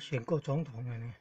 选过总统的呢？